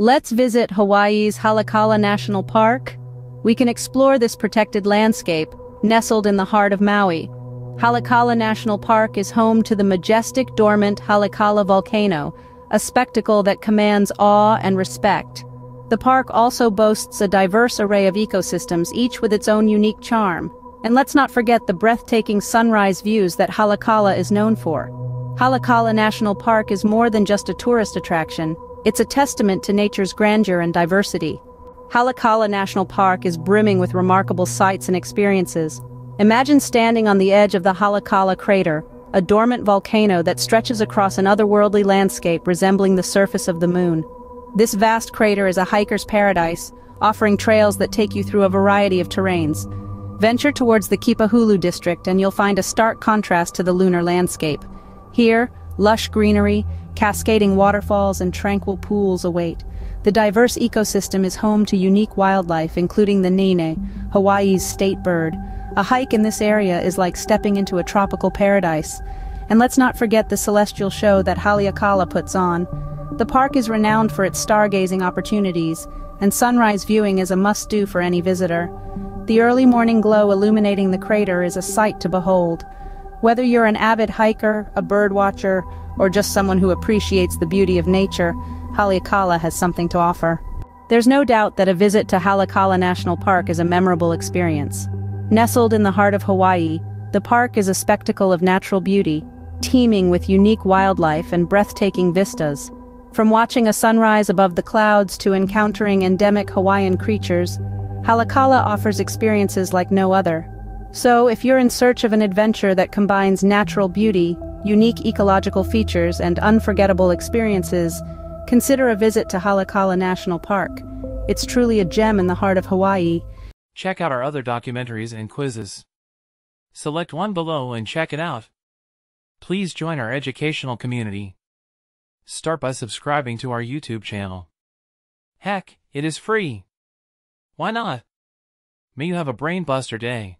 Let's visit Hawaii's Haleakala National Park. We can explore this protected landscape, nestled in the heart of Maui. Haleakala National Park is home to the majestic dormant Haleakala volcano, a spectacle that commands awe and respect. The park also boasts a diverse array of ecosystems, each with its own unique charm. And let's not forget the breathtaking sunrise views that Haleakala is known for. Haleakala National Park is more than just a tourist attraction, it's a testament to nature's grandeur and diversity. Haleakala National Park is brimming with remarkable sights and experiences. Imagine standing on the edge of the Haleakala crater, a dormant volcano that stretches across an otherworldly landscape resembling the surface of the moon. This vast crater is a hiker's paradise, offering trails that take you through a variety of terrains. Venture towards the Kipahulu district and you'll find a stark contrast to the lunar landscape. Here, lush greenery, cascading waterfalls and tranquil pools await. The diverse ecosystem is home to unique wildlife including the nene, Hawaii's state bird. A hike in this area is like stepping into a tropical paradise. And let's not forget the celestial show that Haleakala puts on. The park is renowned for its stargazing opportunities, and sunrise viewing is a must-do for any visitor. The early morning glow illuminating the crater is a sight to behold. Whether you're an avid hiker, a bird watcher, or just someone who appreciates the beauty of nature, Haleakala has something to offer. There's no doubt that a visit to Haleakala National Park is a memorable experience. Nestled in the heart of Hawaii, the park is a spectacle of natural beauty, teeming with unique wildlife and breathtaking vistas. From watching a sunrise above the clouds to encountering endemic Hawaiian creatures, Haleakala offers experiences like no other. So, if you're in search of an adventure that combines natural beauty, unique ecological features, and unforgettable experiences, consider a visit to Haleakala National Park. It's truly a gem in the heart of Hawaii. Check out our other documentaries and quizzes. Select one below and check it out. Please join our educational community. Start by subscribing to our YouTube channel. Heck, it is free. Why not? May you have a brainbuster day.